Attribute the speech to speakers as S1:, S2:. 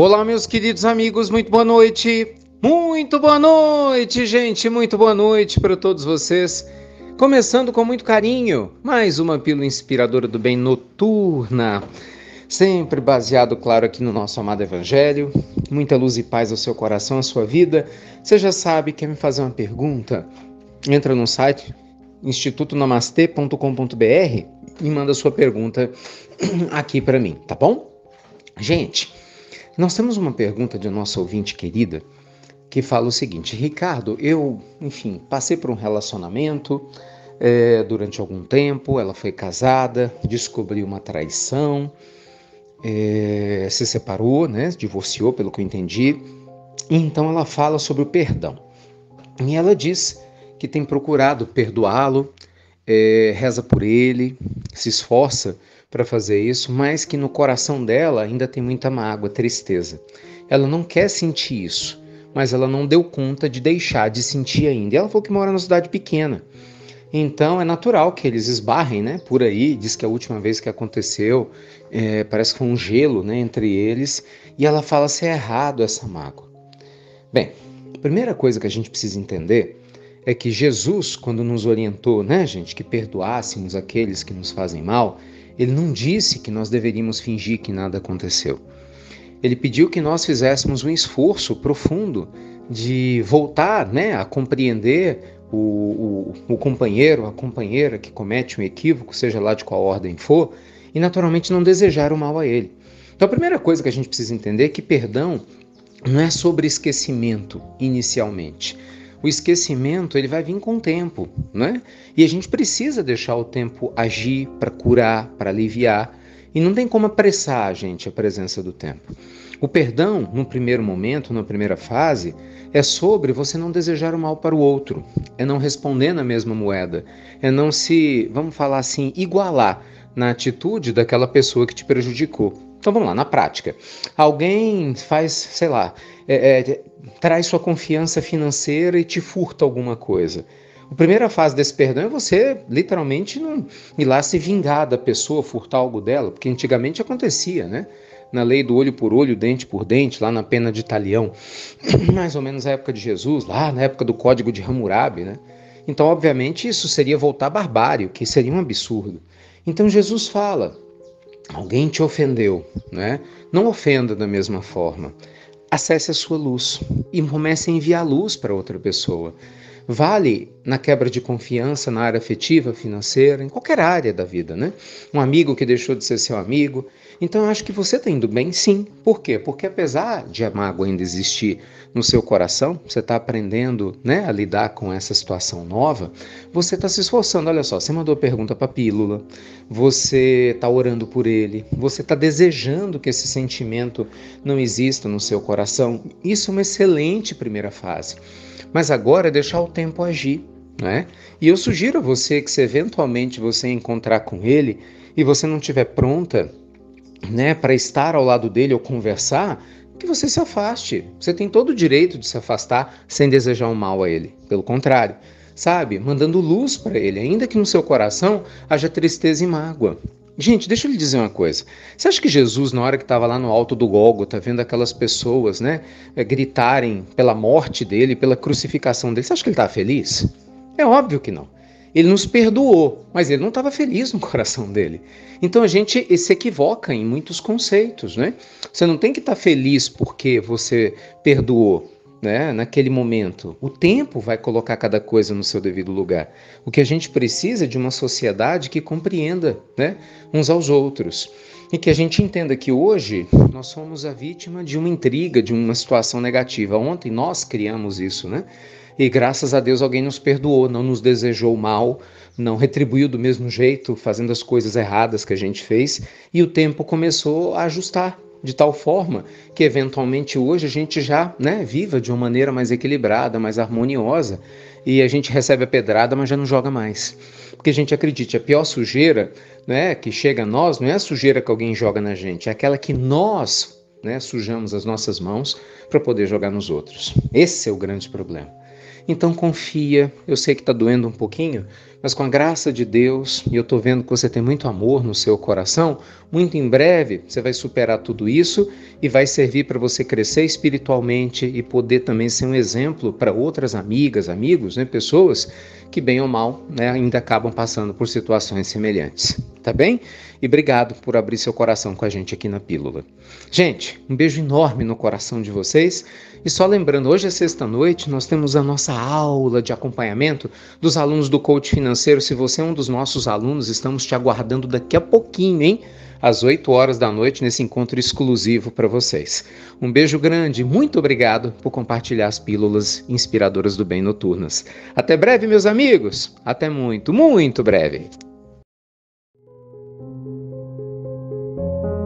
S1: Olá, meus queridos amigos, muito boa noite. Muito boa noite, gente, muito boa noite para todos vocês. Começando com muito carinho, mais uma pílula inspiradora do bem noturna, sempre baseado, claro, aqui no nosso amado Evangelho. Muita luz e paz ao seu coração, à sua vida. Você já sabe, quer me fazer uma pergunta? Entra no site institutonamastê.com.br e manda sua pergunta aqui para mim, tá bom? Gente, nós temos uma pergunta de nossa ouvinte querida que fala o seguinte: Ricardo, eu, enfim, passei por um relacionamento é, durante algum tempo, ela foi casada, descobriu uma traição, é, se separou, né, divorciou, pelo que eu entendi, e então ela fala sobre o perdão. E ela diz que tem procurado perdoá-lo, é, reza por ele, se esforça para fazer isso, mas que no coração dela ainda tem muita mágoa, tristeza. Ela não quer sentir isso, mas ela não deu conta de deixar de sentir ainda. E ela falou que mora numa cidade pequena. Então é natural que eles esbarrem, né? Por aí, diz que a última vez que aconteceu, é, parece que foi um gelo, né, entre eles. E ela fala se é errado essa mágoa. Bem, a primeira coisa que a gente precisa entender é que Jesus, quando nos orientou, né, gente, que perdoássemos aqueles que nos fazem mal, ele não disse que nós deveríamos fingir que nada aconteceu. Ele pediu que nós fizéssemos um esforço profundo de voltar né, a compreender o, o, o, companheiro, a companheira que comete um equívoco, seja lá de qual ordem for, e naturalmente não desejar o mal a ele. Então a primeira coisa que a gente precisa entender é que perdão não é sobre esquecimento inicialmente. O esquecimento ele vai vir com o tempo, né? E a gente precisa deixar o tempo agir para curar, para aliviar. E não tem como apressar a gente a presença do tempo. O perdão, no primeiro momento, na primeira fase, é sobre você não desejar o mal para o outro, é não responder na mesma moeda, é não se, vamos falar assim, igualar na atitude daquela pessoa que te prejudicou. Então vamos lá, na prática. Alguém faz, sei lá, é, é, traz sua confiança financeira e te furta alguma coisa. A primeira fase desse perdão é você, literalmente, não ir lá se vingar da pessoa, furtar algo dela, porque antigamente acontecia, né? Na lei do olho por olho, dente por dente, lá na pena de talião, mais ou menos na época de Jesus, lá na época do Código de Hammurabi, né? Então, obviamente, isso seria voltar à barbárie, que seria um absurdo. Então, Jesus fala: alguém te ofendeu, né? Não ofenda da mesma forma acesse a sua luz e comece a enviar luz para outra pessoa. Vale na quebra de confiança na área afetiva, financeira, em qualquer área da vida, né? Um amigo que deixou de ser seu amigo, então eu acho que você está indo bem sim. Por quê? Porque apesar de a mágoa ainda existir no seu coração, você está aprendendo né, a lidar com essa situação nova, você está se esforçando. Olha só, você mandou pergunta para a pílula, você está orando por ele, você está desejando que esse sentimento não exista no seu coração. Isso é uma excelente primeira fase. Mas agora é deixar o tempo agir. Né? E eu sugiro a você que se eventualmente você encontrar com ele e você não estiver pronta né, para estar ao lado dele ou conversar, que você se afaste. Você tem todo o direito de se afastar sem desejar um mal a ele. Pelo contrário, sabe? Mandando luz para ele, ainda que no seu coração haja tristeza e mágoa. Gente, deixa eu lhe dizer uma coisa. Você acha que Jesus, na hora que estava lá no alto do Gólgota, vendo aquelas pessoas, né, eh, gritarem pela morte dele, pela crucificação dele, você acha que ele estava feliz? É óbvio que não. Ele nos perdoou, mas ele não estava feliz no coração dele. Então a gente se equivoca em muitos conceitos, né? Você não tem que estar tá feliz porque você perdoou, né? Naquele momento, o tempo vai colocar cada coisa no seu devido lugar. O que a gente precisa é de uma sociedade que compreenda, né? Uns aos outros e que a gente entenda que hoje nós somos a vítima de uma intriga, de uma situação negativa. Ontem nós criamos isso, né? E graças a Deus alguém nos perdoou, não nos desejou mal, não retribuiu do mesmo jeito, fazendo as coisas erradas que a gente fez, e o tempo começou a ajustar de tal forma que eventualmente hoje a gente já né, viva de uma maneira mais equilibrada, mais harmoniosa, e a gente recebe a pedrada, mas já não joga mais. Porque a gente acredite, a pior sujeira né, que chega a nós não é a sujeira que alguém joga na gente, é aquela que nós né, sujamos as nossas mãos para poder jogar nos outros. Esse é o grande problema. Então confia, eu sei que está doendo um pouquinho, mas com a graça de Deus, e eu estou vendo que você tem muito amor no seu coração, muito em breve você vai superar tudo isso e vai servir para você crescer espiritualmente e poder também ser um exemplo para outras amigas, amigos, né, pessoas que, bem ou mal, né, ainda acabam passando por situações semelhantes. Tá bem? E obrigado por abrir seu coração com a gente aqui na Pílula. Gente, um beijo enorme no coração de vocês. E só lembrando, hoje é sexta-noite, nós temos a nossa aula de acompanhamento dos alunos do coach financeiro. Se você é um dos nossos alunos, estamos te aguardando daqui a pouquinho, hein? Às 8 horas da noite, nesse encontro exclusivo para vocês. Um beijo grande, muito obrigado por compartilhar as pílulas inspiradoras do bem noturnas. Até breve, meus amigos. Até muito, muito breve. thank you